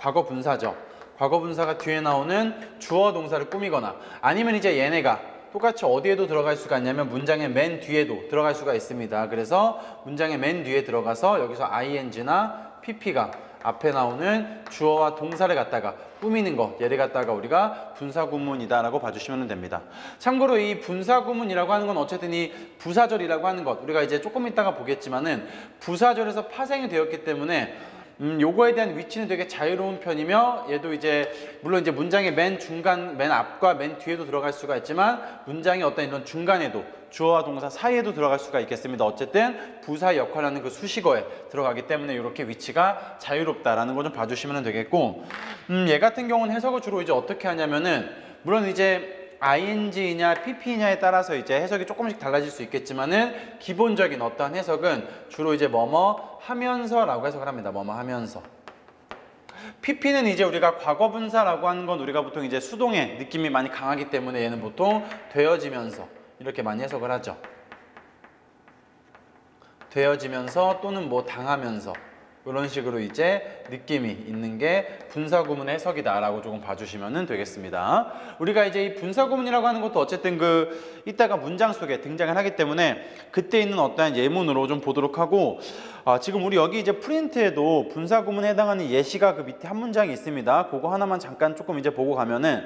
과거 분사죠. 과거 분사가 뒤에 나오는 주어 동사를 꾸미거나 아니면 이제 얘네가 똑같이 어디에도 들어갈 수가 있냐면 문장의 맨 뒤에도 들어갈 수가 있습니다. 그래서 문장의 맨 뒤에 들어가서 여기서 ing나 pp가 앞에 나오는 주어와 동사를 갖다가 꾸미는 거 얘를 갖다가 우리가 분사구문이다라고 봐주시면 됩니다. 참고로 이 분사구문이라고 하는 건 어쨌든 이 부사절이라고 하는 것 우리가 이제 조금 이따가 보겠지만은 부사절에서 파생이 되었기 때문에 음, 요거에 대한 위치는 되게 자유로운 편이며 얘도 이제 물론 이제 문장의 맨 중간, 맨 앞과 맨 뒤에도 들어갈 수가 있지만 문장의 어떤 이런 중간에도 주어와 동사 사이에도 들어갈 수가 있겠습니다. 어쨌든 부사 역할을 하는 그 수식어에 들어가기 때문에 이렇게 위치가 자유롭다라는 거 좀 봐주시면 되겠고 음, 얘 같은 경우는 해석을 주로 이제 어떻게 하냐면은 물론 이제 ing냐 pp냐에 따라서 이제 해석이 조금씩 달라질 수 있겠지만은 기본적인 어떠한 해석은 주로 이제 뭐뭐 하면서라고 해석을 합니다. 뭐뭐 하면서. pp는 이제 우리가 과거 분사라고 하는 건 우리가 보통 이제 수동의 느낌이 많이 강하기 때문에 얘는 보통 되어지면서 이렇게 많이 해석을 하죠. 되어지면서 또는 뭐 당하면서 이런 식으로 이제 느낌이 있는 게 분사구문의 해석이다라고 조금 봐주시면 되겠습니다. 우리가 이제 이 분사구문이라고 하는 것도 어쨌든 그 이따가 문장 속에 등장을 하기 때문에 그때 있는 어떠한 예문으로 좀 보도록 하고 아, 지금 우리 여기 이제 프린트에도 분사구문에 해당하는 예시가 그 밑에 한 문장이 있습니다. 그거 하나만 잠깐 조금 이제 보고 가면은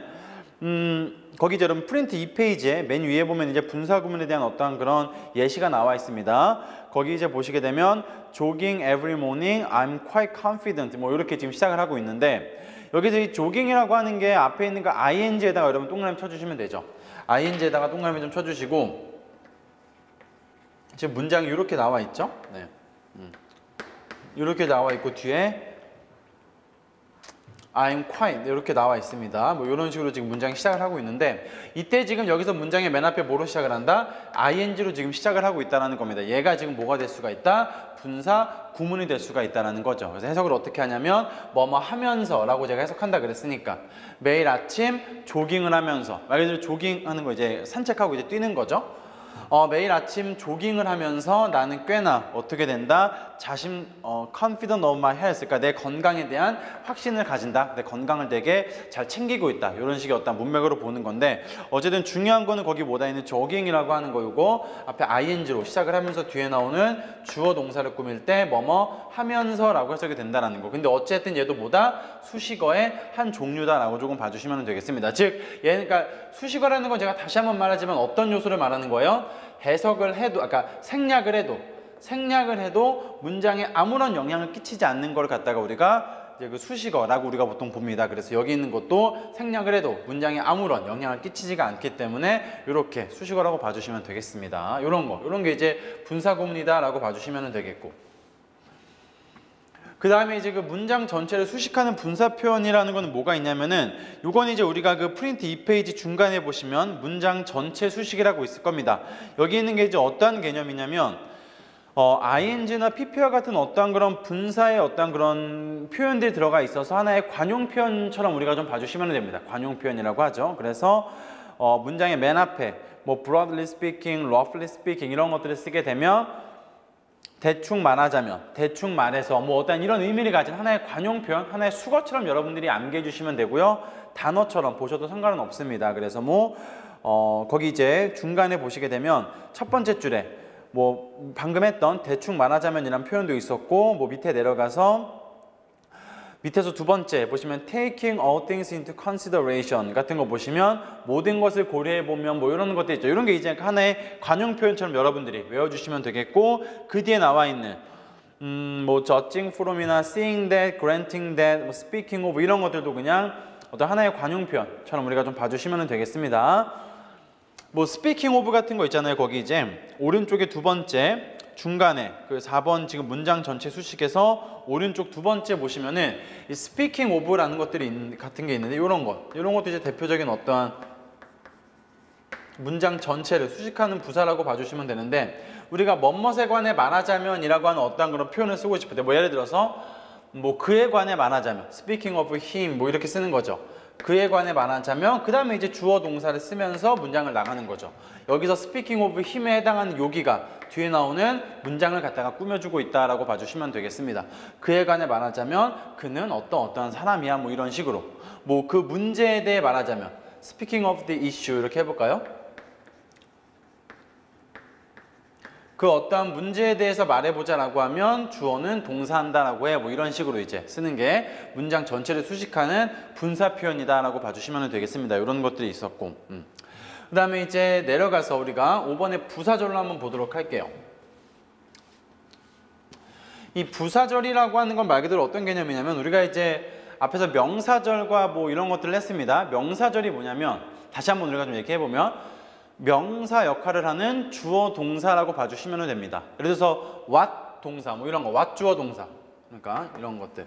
음, 거기 이제 여러분 프린트 2페이지에 맨 위에 보면 이제 분사 구문에 대한 어떠한 그런 예시가 나와 있습니다. 거기 이제 보시게 되면 jogging every morning, I'm quite confident 뭐 이렇게 지금 시작을 하고 있는데 여기서 이 jogging이라고 하는 게 앞에 있는 거 ing에다가 여러분 동그라미 쳐주시면 되죠. ing에다가 동그라미 좀 쳐주시고 지금 문장이 이렇게 나와 있죠. 네. 음. 이렇게 나와 있고 뒤에 I'm quite 이렇게 나와 있습니다. 뭐 이런 식으로 지금 문장이 시작을 하고 있는데 이때 지금 여기서 문장의 맨 앞에 뭐로 시작을 한다? ing로 지금 시작을 하고 있다는 겁니다. 얘가 지금 뭐가 될 수가 있다? 분사 구문이 될 수가 있다는 거죠. 그래서 해석을 어떻게 하냐면 뭐뭐 하면서 라고 제가 해석한다 그랬으니까 매일 아침 조깅을 하면서 말 그대로 조깅하는 거 이제 산책하고 이제 뛰는 거죠. 어, 매일 아침 조깅을 하면서 나는 꽤나 어떻게 된다? 자신, 어, confident of my health. 그러니까 내 건강에 대한 확신을 가진다. 내 건강을 되게 잘 챙기고 있다. 이런 식의 어떤 문맥으로 보는 건데 어쨌든 중요한 거는 거기 뭐다 있는 조깅이라고 하는 거이고 앞에 ing로 시작을 하면서 뒤에 나오는 주어 동사를 꾸밀 때 뭐뭐 하면서 라고 해석이 된다라는 거. 근데 어쨌든 얘도 뭐다? 수식어의 한 종류다라고 조금 봐주시면 되겠습니다. 즉, 얘 그러니까 수식어라는 건 제가 다시 한번 말하지만 어떤 요소를 말하는 거예요? 해석을 해도, 아까 생략을 해도, 생략을 해도 문장에 아무런 영향을 끼치지 않는 걸 갖다가 우리가 이제 그 수식어라고 우리가 보통 봅니다. 그래서 여기 있는 것도 생략을 해도 문장에 아무런 영향을 끼치지가 않기 때문에 이렇게 수식어라고 봐주시면 되겠습니다. 이런 거, 이런 게 이제 분사구문이다라고 봐주시면 되겠고. 그 다음에 이제 그 문장 전체를 수식하는 분사 표현이라는 거는 뭐가 있냐면은 요건 이제 우리가 그 프린트 2페이지 중간에 보시면 문장 전체 수식이라고 있을 겁니다. 여기 있는 게 이제 어떠한 개념이냐면 어, ing나 pp와 같은 어떠한 그런 분사의 어떠한 그런 표현들이 들어가 있어서 하나의 관용 표현처럼 우리가 좀 봐주시면 됩니다. 관용 표현이라고 하죠. 그래서 어, 문장의 맨 앞에 뭐 broadly speaking, roughly speaking 이런 것들을 쓰게 되면 대충 말하자면 대충 말해서 뭐 어떤 이런 의미를 가진 하나의 관용 표현, 하나의 수거처럼 여러분들이 암기해 주시면 되고요. 단어처럼 보셔도 상관은 없습니다. 그래서 뭐 어, 거기 이제 중간에 보시게 되면 첫 번째 줄에 뭐 방금 했던 대충 말하자면이란 표현도 있었고 뭐 밑에 내려가서 밑에서 두 번째 보시면 taking all things into consideration 같은 거 보시면 모든 것을 고려해 보면 뭐 이런 것들 있죠. 이런 게 이제 하나의 관용 표현처럼 여러분들이 외워주시면 되겠고 그 뒤에 나와 있는 음, 뭐 judging from이나 seeing that, granting that, 뭐 speaking of 이런 것들도 그냥 어떤 하나의 관용 표현처럼 우리가 좀 봐주시면 되겠습니다. 뭐 speaking of 같은 거 있잖아요. 거기 이제 오른쪽에 두 번째 중간에 그 4번 지금 문장 전체 수식에서 오른쪽 두 번째 보시면은 이 speaking of라는 것들이 있, 같은 게 있는데 이런 것 이런 것도 이제 대표적인 어떠한 문장 전체를 수식하는 부사라고 봐주시면 되는데 우리가 멋멋에 관해 말하자면이라고 하는 어떠한 그런 표현을 쓰고 싶을 때 뭐 예를 들어서 뭐 그에 관해 말하자면 speaking of him 뭐 이렇게 쓰는 거죠. 그에 관해 말하자면 그 다음에 이제 주어 동사를 쓰면서 문장을 나가는 거죠. 여기서 speaking of him에 해당하는 여기가 뒤에 나오는 문장을 갖다가 꾸며주고 있다라고 봐주시면 되겠습니다. 그에 관해 말하자면 그는 어떤 어떠한 사람이야 뭐 이런 식으로 뭐 그 문제에 대해 말하자면 speaking of the issue 이렇게 해볼까요? 그 어떠한 문제에 대해서 말해보자라고 하면 주어는 동사한다라고 해. 뭐 이런 식으로 이제 쓰는 게 문장 전체를 수식하는 분사 표현이다라고 봐주시면 되겠습니다. 이런 것들이 있었고. 음. 그 다음에 이제 내려가서 우리가 5번의 부사절로 한번 보도록 할게요. 이 부사절이라고 하는 건 말 그대로 어떤 개념이냐면 우리가 이제 앞에서 명사절과 뭐 이런 것들을 했습니다. 명사절이 뭐냐면 다시 한번 우리가 좀 얘기해보면 명사 역할을 하는 주어 동사라고 봐주시면 됩니다. 예를 들어서 what 동사 뭐 이런 거 what 주어 동사. 그러니까 이런 것들.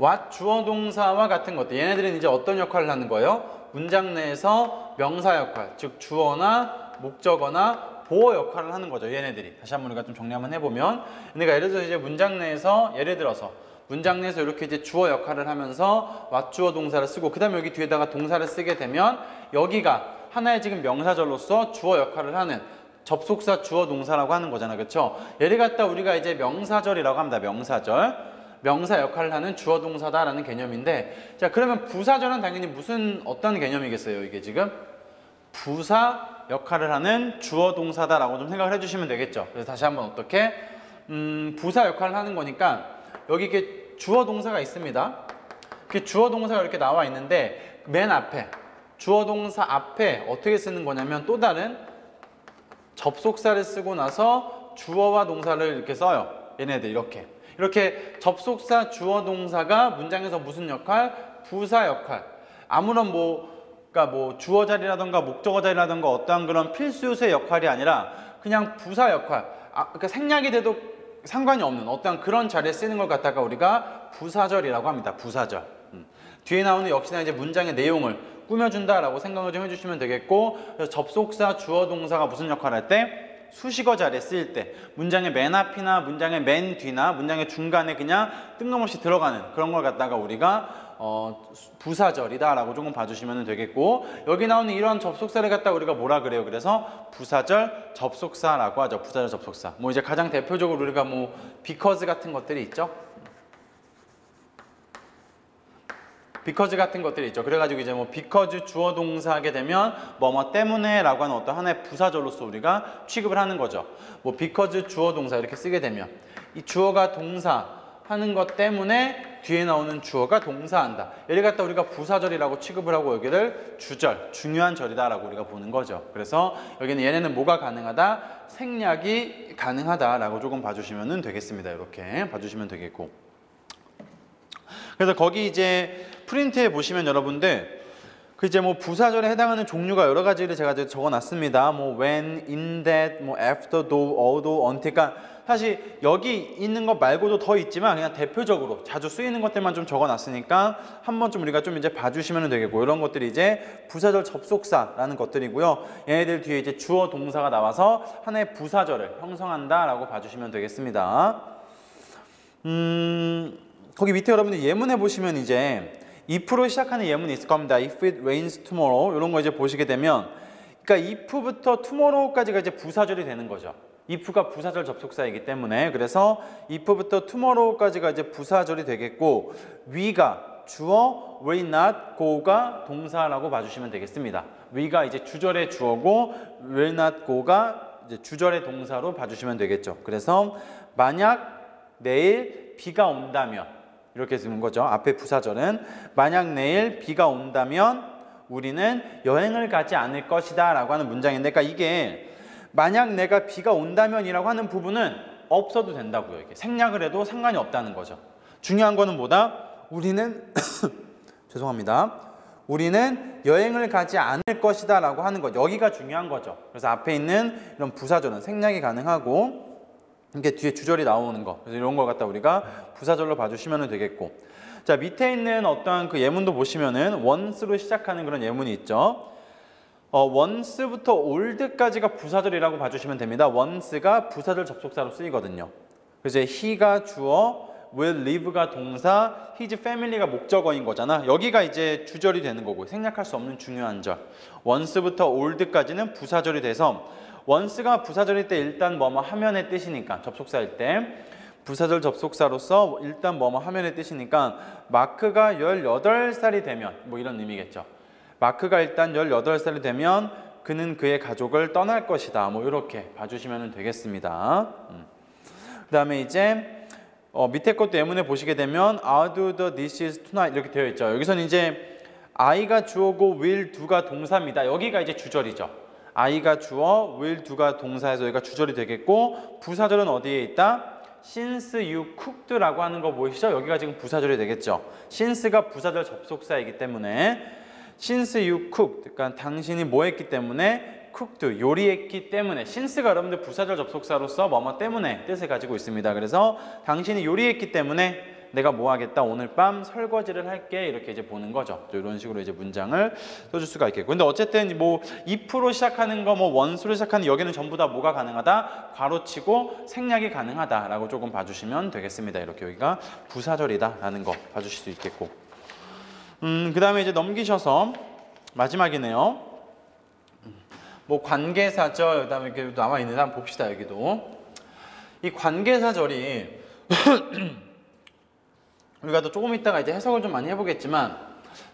what 주어 동사와 같은 것들. 얘네들은 이제 어떤 역할을 하는 거예요? 문장 내에서 명사 역할 즉 주어나 목적어나 보어 역할을 하는 거죠 얘네들이. 다시 한번 우리가 좀 정리 한번 해보면. 그러니까 예를 들어서 이제 문장 내에서 예를 들어서 문장 내에서 이렇게 이제 주어 역할을 하면서 왓주어 동사를 쓰고 그 다음에 여기 뒤에다가 동사를 쓰게 되면 여기가 하나의 지금 명사절로서 주어 역할을 하는 접속사 주어 동사라고 하는 거잖아 그렇죠? 얘를 갖다 우리가 이제 명사절이라고 합니다 명사절. 명사 역할을 하는 주어 동사다라는 개념인데 자 그러면 부사절은 당연히 무슨 어떤 개념이겠어요 이게 지금? 부사 역할을 하는 주어 동사다라고 좀 생각을 해주시면 되겠죠? 그래서 다시 한번 어떻게? 음, 부사 역할을 하는 거니까 여기 이게 주어 동사가 있습니다. 그 주어 동사가 이렇게 나와 있는데 맨 앞에 주어 동사 앞에 어떻게 쓰는 거냐면 또 다른 접속사를 쓰고 나서 주어와 동사를 이렇게 써요. 얘네들 이렇게. 이렇게 접속사 주어 동사가 문장에서 무슨 역할? 부사 역할. 아무런 뭐 그러니까 뭐 주어 자리라던가 목적어 자리라던가 어떠한 그런 필수 요소의 역할이 아니라 그냥 부사 역할. 아, 그러니까 생략이 돼도 상관이 없는 어떤 그런 자리에 쓰는 걸 갖다가 우리가 부사절이라고 합니다. 부사절. 음. 뒤에 나오는 역시나 이제 문장의 내용을 꾸며준다라고 생각을 좀 해주시면 되겠고 접속사 주어 동사가 무슨 역할을 할 때 수식어 자리에 쓰일 때 문장의 맨 앞이나 문장의 맨 뒤나 문장의 중간에 그냥 뜬금없이 들어가는 그런 걸 갖다가 우리가 어, 부사절이다라고 조금 봐주시면 되겠고 여기 나오는 이런 접속사를 갖다 우리가 뭐라 그래요? 그래서 부사절 접속사라고 하죠. 부사절 접속사. 뭐 이제 가장 대표적으로 우리가 뭐 because 같은 것들이 있죠. because 같은 것들이 있죠. 그래가지고 이제 뭐 because 주어 동사 하게 되면 뭐뭐 때문에라고 하는 어떤 하나의 부사절로서 우리가 취급을 하는 거죠. 뭐 because 주어 동사 이렇게 쓰게 되면 이 주어가 동사 하는 것 때문에 뒤에 나오는 주어가 동사한다. 얘를 갖다 우리가 부사절이라고 취급을 하고 여기를 주절, 중요한 절이다라고 우리가 보는 거죠. 그래서 여기는 얘네는 뭐가 가능하다? 생략이 가능하다라고 조금 봐주시면 되겠습니다. 이렇게 봐주시면 되겠고. 그래서 거기 이제 프린트에 보시면 여러분들 그 이제 뭐 부사절에 해당하는 종류가 여러 가지를 제가 적어놨습니다. 뭐 when, in that, 뭐 after, though, although, until. 그러니까 사실 여기 있는 것 말고도 더 있지만 그냥 대표적으로 자주 쓰이는 것들만 좀 적어놨으니까 한 번쯤 우리가 좀 이제 봐주시면 되겠고 이런 것들이 이제 부사절 접속사라는 것들이고요. 얘네들 뒤에 이제 주어 동사가 나와서 하나의 부사절을 형성한다라고 봐주시면 되겠습니다. 음, 거기 밑에 여러분들 예문해 보시면 이제 if로 시작하는 예문이 있을 겁니다. If it rains tomorrow 이런 거 이제 보시게 되면 그러니까 if부터 tomorrow까지가 이제 부사절이 되는 거죠. If가 부사절 접속사이기 때문에 그래서 if부터 tomorrow까지가 이제 부사절이 되겠고 we가 주어, will not go가 동사라고 봐주시면 되겠습니다. we가 이제 주절의 주어고 will not go가 이제 주절의 동사로 봐주시면 되겠죠. 그래서 만약 내일 비가 온다면 이렇게 쓰는 거죠. 앞에 부사절은 만약 내일 비가 온다면 우리는 여행을 가지 않을 것이다 라고 하는 문장인데 그러니까 이게 만약 내가 비가 온다면이라고 하는 부분은 없어도 된다고요. 이게 생략을 해도 상관이 없다는 거죠. 중요한 거는 뭐다? 우리는 (coughs) 죄송합니다. 우리는 여행을 가지 않을 것이다 라고 하는 거 여기가 중요한 거죠. 그래서 앞에 있는 이런 부사절은 생략이 가능하고 이게 뒤에 주절이 나오는 거. 그래서 이런 걸 갖다 우리가 부사절로 봐주시면 되겠고. 자, 밑에 있는 어떠한 그 예문도 보시면은 once로 시작하는 그런 예문이 있죠. 어, once부터 old까지가 부사절이라고 봐주시면 됩니다. once가 부사절 접속사로 쓰이거든요. 그래서 he가 주어, will live가 동사, his family가 목적어인 거잖아. 여기가 이제 주절이 되는 거고 생략할 수 없는 중요한 절. once부터 old까지는 부사절이 돼서 원스가 부사절일 때 일단 뭐뭐 하면의 뜻이니까 접속사일 때 부사절 접속사로서 일단 뭐뭐 하면의 뜻이니까 마크가 18살이 되면 뭐 이런 의미겠죠. 마크가 일단 18살이 되면 그는 그의 가족을 떠날 것이다. 뭐 이렇게 봐주시면 되겠습니다. 음. 그 다음에 이제 어, 밑에 것도 예문에 보시게 되면 I'll do the dishes tonight 이렇게 되어 있죠. 여기서는 이제 I가 주어고 will do가 동사입니다. 여기가 이제 주절이죠. I가 주어, will do가 동사에서 여기가 주절이 되겠고 부사절은 어디에 있다? since you cooked라고 하는 거 보이시죠? 여기가 지금 부사절이 되겠죠. since가 부사절 접속사이기 때문에 since you cooked, 그러니까 당신이 뭐 했기 때문에 cooked, 요리했기 때문에 since가 여러분들 부사절 접속사로서 뭐뭐 때문에 뜻을 가지고 있습니다. 그래서 당신이 요리했기 때문에 내가 뭐 하겠다 오늘 밤 설거지를 할게 이렇게 이제 보는 거죠. 이런 식으로 이제 문장을 써줄 수가 있겠고 근데 어쨌든 뭐 if로 시작하는 거 뭐 원수로 시작하는 여기는 전부 다 뭐가 가능하다 괄호치고 생략이 가능하다라고 조금 봐주시면 되겠습니다. 이렇게 여기가 부사절이다라는 거 봐주실 수 있겠고 음 그 다음에 이제 넘기셔서 마지막이네요. 뭐 관계사절 그 다음에 이렇게 남아 있는 사람 봅시다 여기도 이 관계사절이 (clears throat) 우리가 또 조금 있다가 이제 해석을 좀 많이 해보겠지만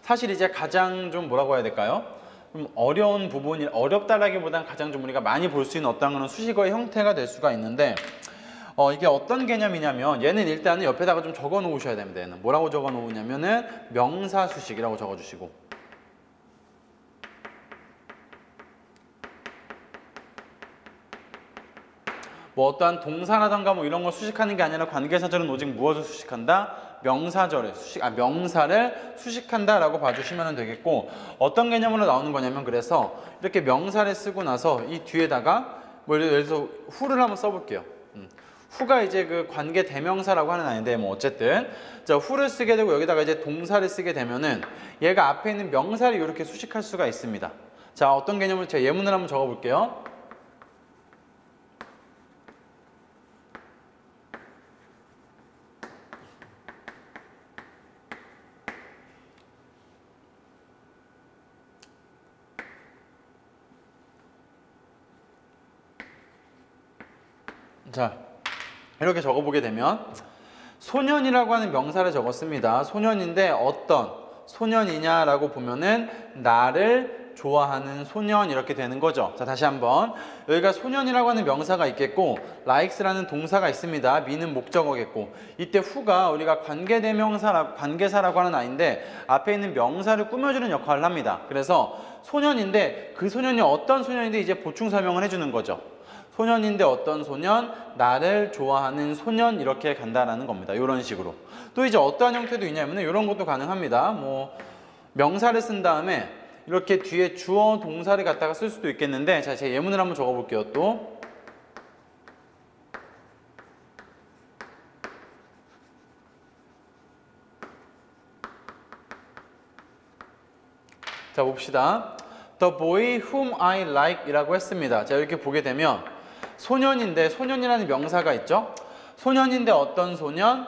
사실 이제 가장 좀 뭐라고 해야 될까요? 좀 어려운 부분이 어렵다라기보다는 가장 좀 우리가 많이 볼 수 있는 어떤 그런 수식어의 형태가 될 수가 있는데 어, 이게 어떤 개념이냐면 얘는 일단은 옆에다가 좀 적어 놓으셔야 됩니다. 얘는 뭐라고 적어 놓으냐면은 명사 수식이라고 적어 주시고 뭐 어떠한 동사라던가 뭐 이런 걸 수식하는 게 아니라 관계사절은 오직 무엇을 수식한다? 명사절을 수식, 아, 명사를 수식한다라고 봐주시면 되겠고 어떤 개념으로 나오는 거냐면 그래서 이렇게 명사를 쓰고 나서 이 뒤에다가 뭐 예를 들어서 후를 한번 써볼게요. 음. 후가 이제 그 관계 대명사라고 하는 아닌데 뭐 어쨌든 자 후를 쓰게 되고 여기다가 이제 동사를 쓰게 되면은 얘가 앞에 있는 명사를 이렇게 수식할 수가 있습니다. 자 어떤 개념을 제가 예문을 한번 적어볼게요. 자, 이렇게 적어보게 되면 소년이라고 하는 명사를 적었습니다. 소년인데 어떤 소년이냐라고 보면은 나를 좋아하는 소년 이렇게 되는 거죠. 자, 다시 한번. 여기가 소년이라고 하는 명사가 있겠고 likes라는 동사가 있습니다. 미는 목적어겠고 이때 후가 우리가 관계대명사라 관계사라고 하는 아인데 앞에 있는 명사를 꾸며주는 역할을 합니다. 그래서 소년인데 그 소년이 어떤 소년인데 이제 보충 설명을 해주는 거죠. 소년인데 어떤 소년, 나를 좋아하는 소년 이렇게 간다라는 겁니다. 이런 식으로. 또 이제 어떠한 형태도 있냐면 이런 것도 가능합니다. 뭐 명사를 쓴 다음에 이렇게 뒤에 주어 동사를 갖다가 쓸 수도 있겠는데 자, 제 예문을 한번 적어 볼게요. 또 자, 봅시다. The boy whom I like 이라고 했습니다. 자, 이렇게 보게 되면 소년인데 소년이라는 명사가 있죠. 소년인데 어떤 소년?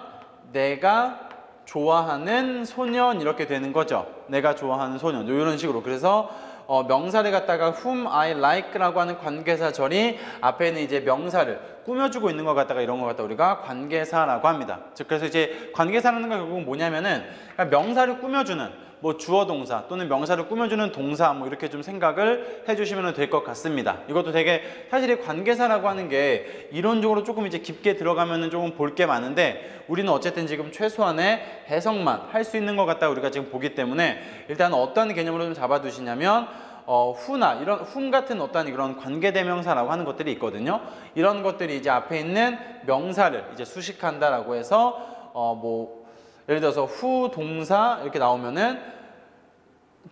내가 좋아하는 소년 이렇게 되는 거죠. 내가 좋아하는 소년 이런 식으로 그래서 어, 명사를 갖다가 whom I like라고 하는 관계사절이 앞에는 이제 명사를 꾸며주고 있는 것 같다가 이런 것 같다 우리가 관계사라고 합니다. 즉 그래서 이제 관계사라는 건 결국은 뭐냐면은 명사를 꾸며주는 뭐 주어 동사 또는 명사를 꾸며주는 동사 뭐 이렇게 좀 생각을 해주시면 될 것 같습니다. 이것도 되게 사실 이 관계사라고 하는 게 이론적으로 조금 이제 깊게 들어가면은 조금 볼 게 많은데 우리는 어쨌든 지금 최소한의 해석만 할 수 있는 것 같다 우리가 지금 보기 때문에 일단 어떤 개념으로 좀 잡아두시냐면 어, 후나 이런 훔 같은 어떤 이런 관계대명사라고 하는 것들이 있거든요. 이런 것들이 이제 앞에 있는 명사를 이제 수식한다라고 해서 어, 뭐 예를 들어서 후 동사 이렇게 나오면은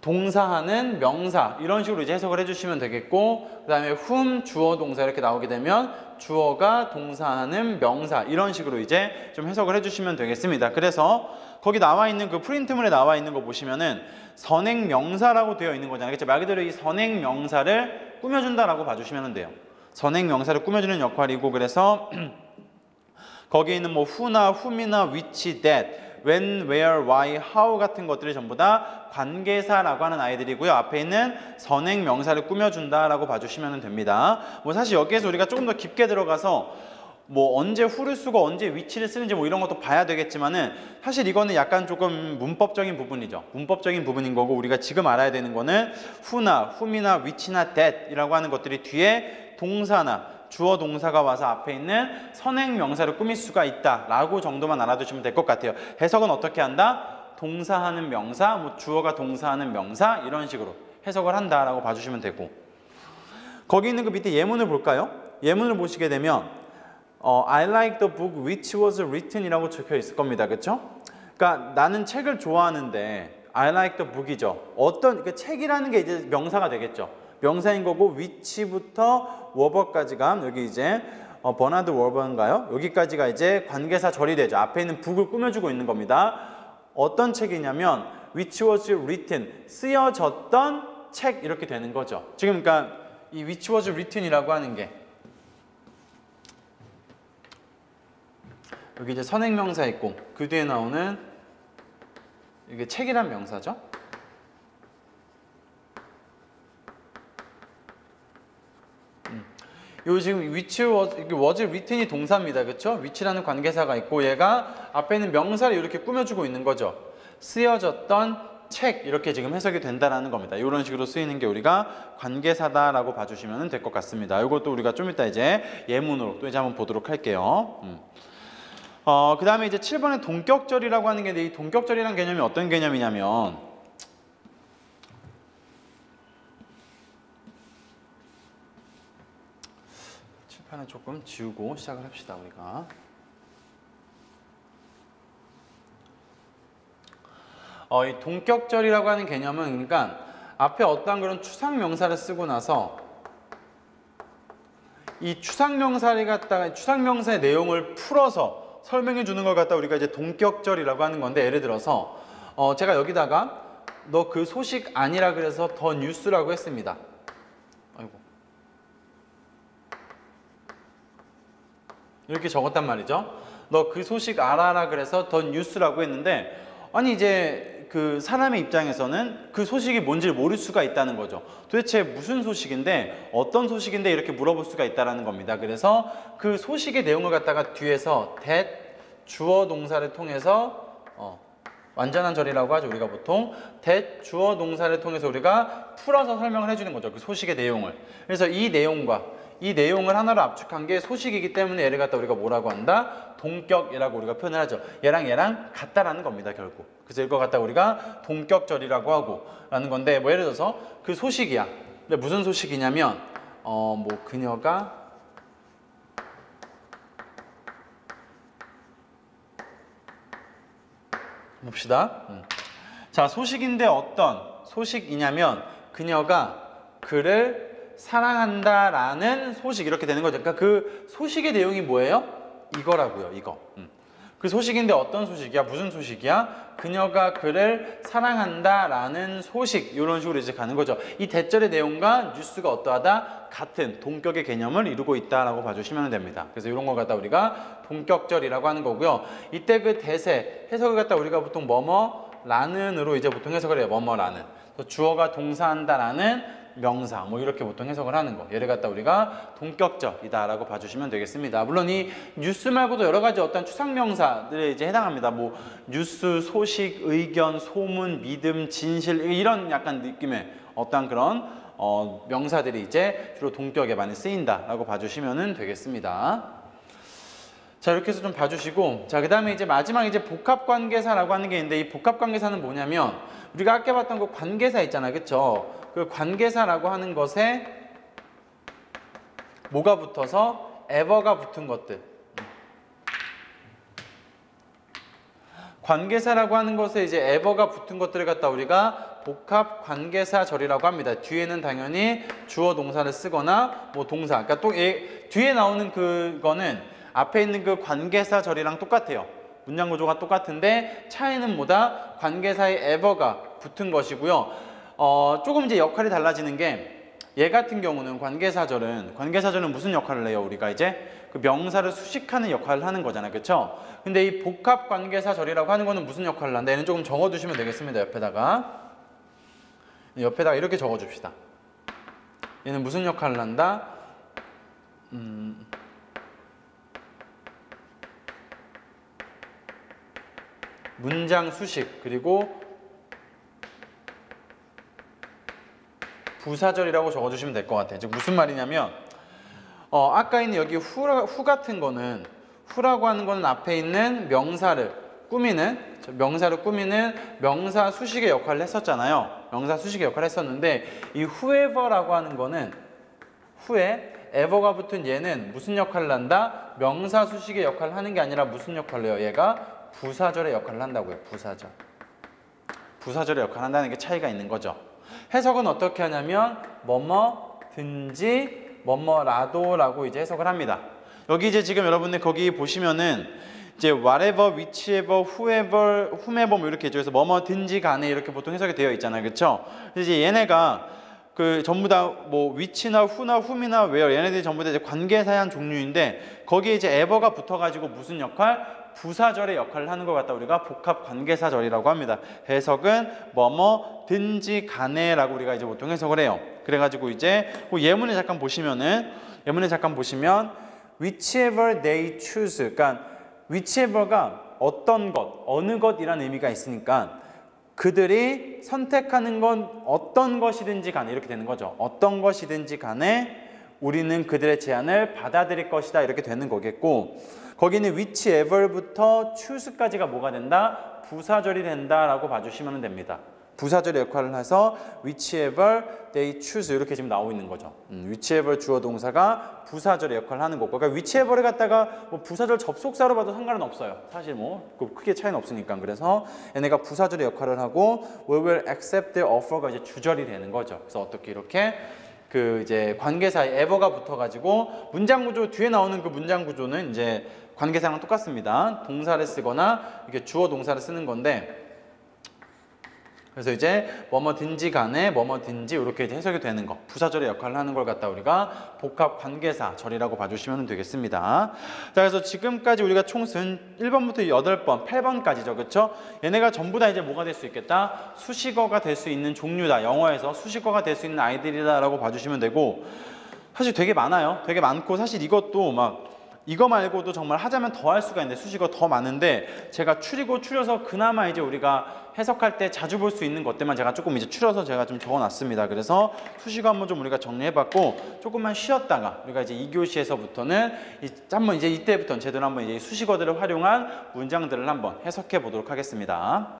동사하는 명사 이런 식으로 이제 해석을 해주시면 되겠고 그 다음에 훔 주어 동사 이렇게 나오게 되면 주어가 동사하는 명사 이런 식으로 이제 좀 해석을 해주시면 되겠습니다. 그래서 거기 나와 있는 그 프린트물에 나와 있는 거 보시면은 선행 명사라고 되어 있는 거잖아요. 그렇죠? 말 그대로 이 선행 명사를 꾸며준다라고 봐주시면 돼요. 선행 명사를 꾸며주는 역할이고 그래서 (clears throat) 거기에 있는 뭐 who나 whom이나 which, that when, where, why, how 같은 것들이 전부 다 관계사라고 하는 아이들이고요. 앞에 있는 선행 명사를 꾸며준다라고 봐주시면 됩니다. 뭐 사실 여기에서 우리가 조금 더 깊게 들어가서 뭐 언제 후를 쓰고 언제 위치를 쓰는지 뭐 이런 것도 봐야 되겠지만은 사실 이거는 약간 조금 문법적인 부분이죠. 문법적인 부분인 거고 우리가 지금 알아야 되는 거는 후나 whom이나 which나 that이라고 하는 것들이 뒤에 동사나 주어 동사가 와서 앞에 있는 선행 명사를 꾸밀 수가 있다라고 정도만 알아두시면 될 것 같아요. 해석은 어떻게 한다? 동사하는 명사, 뭐 주어가 동사하는 명사 이런 식으로 해석을 한다라고 봐주시면 되고 거기 있는 그 밑에 예문을 볼까요? 예문을 보시게 되면 어, I like the book which was written이라고 적혀 있을 겁니다. 그렇죠? 그러니까 나는 책을 좋아하는데 I like the book이죠. 어떤 그 책이라는 게 이제 명사가 되겠죠. 명사인 거고 위치부터 워버까지가 여기 이제 어, 버나드 워버인가요? 여기까지가 이제 관계사 절이 되죠. 앞에 있는 북을 꾸며주고 있는 겁니다. 어떤 책이냐면 which was written 쓰여졌던 책 이렇게 되는 거죠. 지금 그러니까 이 which was written이라고 하는 게 여기 이제 선행명사 있고 그 뒤에 나오는 이게 책이란 명사죠. 요 지금 위치 was written이 동사입니다. 그렇죠? 위치라는 관계사가 있고 얘가 앞에 있는 명사를 이렇게 꾸며주고 있는 거죠. 쓰여졌던 책 이렇게 지금 해석이 된다라는 겁니다. 이런 식으로 쓰이는 게 우리가 관계사다라고 봐주시면 될 것 같습니다. 이것도 우리가 좀 이따 이제 예문으로 또 이제 한번 보도록 할게요. 음. 어, 그 다음에 이제 7번에 동격절이라고 하는 게 이 동격절이라는 개념이 어떤 개념이냐면 칠판을 조금 지우고 시작을 합시다 우리가 어, 이 동격절이라고 하는 개념은 그러니까 앞에 어떤 그런 추상 명사를 쓰고 나서 이 추상 명사를 갖다가 추상 명사의 내용을 풀어서 설명해 주는 걸 갖다 우리가 이제 동격절이라고 하는 건데 예를 들어서 어, 제가 여기다가 너 그 소식 아니라 그래서 더 뉴스라고 했습니다. 아이고. 이렇게 적었단 말이죠. 너 그 소식 알아라 그래서 더 뉴스라고 했는데 아니 이제 그 사람의 입장에서는 그 소식이 뭔지를 모를 수가 있다는 거죠. 도대체 무슨 소식인데 어떤 소식인데 이렇게 물어볼 수가 있다라는 겁니다. 그래서 그 소식의 내용을 갖다가 뒤에서 that 주어 동사를 통해서 어, 완전한 절이라고 하죠. 우리가 보통 that 주어 동사를 통해서 우리가 풀어서 설명을 해주는 거죠. 그 소식의 내용을. 그래서 이 내용과 이 내용을 하나로 압축한 게 소식이기 때문에 얘를 갖다 우리가 뭐라고 한다? 동격이라고 우리가 표현을 하죠. 얘랑 얘랑 같다라는 겁니다, 결국. 그래서 이걸 갖다 우리가 동격절이라고 하고 라는 건데 뭐 예를 들어서 그 소식이야. 근데 무슨 소식이냐면 어 뭐 그녀가 봅시다. 음. 자, 소식인데 어떤 소식이냐면 그녀가 그를 사랑한다라는 소식 이렇게 되는 거죠. 그러니까 그 소식의 내용이 뭐예요? 이거라고요. 이거. 음. 그 소식인데 어떤 소식이야? 무슨 소식이야? 그녀가 그를 사랑한다라는 소식 이런 식으로 이제 가는 거죠. 이 대절의 내용과 뉴스가 어떠하다? 같은 동격의 개념을 이루고 있다라고 봐주시면 됩니다. 그래서 이런 걸 갖다 우리가 동격절이라고 하는 거고요. 이때 그 대세 해석을 갖다 우리가 보통 뭐뭐라는으로 이제 보통 해석을 해요. 뭐뭐라는. 주어가 동사한다라는 명사 뭐 이렇게 보통 해석을 하는 거 얘를 갖다 우리가 동격절이다라고 봐주시면 되겠습니다. 물론 이 뉴스 말고도 여러 가지 어떤 추상명사들에 이제 해당합니다. 뭐 뉴스, 소식, 의견, 소문, 믿음, 진실 이런 약간 느낌의 어떤 그런 어, 명사들이 이제 주로 동격에 많이 쓰인다라고 봐주시면 되겠습니다. 자 이렇게 해서 좀 봐주시고 자그 다음에 이제 마지막 이제 복합관계사라고 하는 게 있는데 이 복합관계사는 뭐냐면 우리가 아까 봤던 그 관계사 있잖아요 그쵸 그 관계사라고 하는 것에 뭐가 붙어서 ever가 붙은 것들 관계사라고 하는 것에 이제 ever가 붙은 것들을 갖다 우리가 복합 관계사절이라고 합니다. 뒤에는 당연히 주어 동사를 쓰거나 뭐 동사. 그러니까 또 예, 뒤에 나오는 그거는 앞에 있는 그 관계사절이랑 똑같아요. 문장 구조가 똑같은데 차이는 뭐다? 관계사의 ever가 붙은 것이고요. 어, 조금 이제 역할이 달라지는 게 얘 같은 경우는 관계사절은 관계사절은 무슨 역할을 해요? 우리가 이제 그 명사를 수식하는 역할을 하는 거잖아요. 그렇죠? 근데 이 복합 관계사절이라고 하는 거는 무슨 역할을 한다? 얘는 조금 적어 두시면 되겠습니다. 옆에다가 옆에다가 이렇게 적어 줍시다. 얘는 무슨 역할을 한다? 음, 문장 수식 그리고 부사절이라고 적어주시면 될 것 같아요. 즉 무슨 말이냐면 어, 아까 있는 여기 후, 후 같은 거는 후라고 하는 거는 앞에 있는 명사를 꾸미는 명사를 꾸미는 명사 수식의 역할을 했었잖아요. 명사 수식의 역할을 했었는데 이 whoever라고 하는 거는 후에 ever가 붙은 얘는 무슨 역할을 한다? 명사 수식의 역할을 하는 게 아니라 무슨 역할을 해요? 얘가 부사절의 역할을 한다고요. 부사절. 부사절의 역할을 한다는 게 차이가 있는 거죠. 해석은 어떻게 하냐면 뭐뭐든지 뭐뭐라도라고 이제 해석을 합니다. 여기 이제 지금 여러분들 거기 보시면은 이제 whatever, whichever, whoever, whomever 뭐 이렇게 해서 뭐뭐든지 간에 이렇게 보통 해석이 되어 있잖아요. 그렇죠? 이제 얘네가 그 전부 다 뭐 which나 who나 whom이나 where 얘네들이 전부 다 이제 관계사한 종류인데 거기에 이제 ever가 붙어가지고 무슨 역할? 부사절의 역할을 하는 걸 갖다 우리가 복합 관계사절이라고 합니다. 해석은 뭐뭐 든지 간에라고 우리가 이제 보통 해석을 해요. 그래가지고 이제 그 예문에 잠깐 보시면은 예문에 잠깐 보시면 whichever they choose 그러니까 whichever가 어떤 것 어느 것이라는 의미가 있으니까 그들이 선택하는 건 어떤 것이든지 간에 이렇게 되는 거죠. 어떤 것이든지 간에 우리는 그들의 제안을 받아들일 것이다 이렇게 되는 거겠고 거기는 whichever부터 choose까지가 뭐가 된다? 부사절이 된다라고 봐주시면 됩니다. 부사절의 역할을 해서 whichever they choose 이렇게 지금 나오고 있는 거죠. 음, whichever 주어 동사가 부사절의 역할을 하는 거고 그러니까 whichever을 갖다가 뭐 부사절 접속사로 봐도 상관은 없어요. 사실 뭐 크게 차이는 없으니까 그래서 얘네가 부사절의 역할을 하고 we will accept the offer가 이제 주절이 되는 거죠. 그래서 어떻게 이렇게 그 이제 관계사에 ever가 붙어가지고 문장 구조 뒤에 나오는 그 문장 구조는 이제 관계사랑 똑같습니다. 동사를 쓰거나 이렇게 주어 동사를 쓰는 건데 그래서 이제 뭐뭐든지 간에 뭐뭐든지 이렇게 이제 해석이 되는 거 부사절의 역할을 하는 걸 갖다 우리가 복합 관계사 절이라고 봐주시면 되겠습니다. 자 그래서 지금까지 우리가 총쓴 1번부터 8번, 8번까지죠. 그렇죠? 얘네가 전부 다 이제 뭐가 될 수 있겠다? 수식어가 될 수 있는 종류다. 영어에서 수식어가 될 수 있는 아이들이다 라고 봐주시면 되고 사실 되게 많아요. 되게 많고 사실 이것도 막 이거 말고도 정말 하자면 더 할 수가 있는데 수식어 더 많은데 제가 추리고 추려서 그나마 이제 우리가 해석할 때 자주 볼 수 있는 것들만 제가 조금 이제 추려서 제가 좀 적어놨습니다. 그래서 수식어 한번 좀 우리가 정리해봤고 조금만 쉬었다가 우리가 이제 2교시에서부터는 이, 한번 이제 이때부터는 제대로 한번 이제 수식어들을 활용한 문장들을 한번 해석해 보도록 하겠습니다.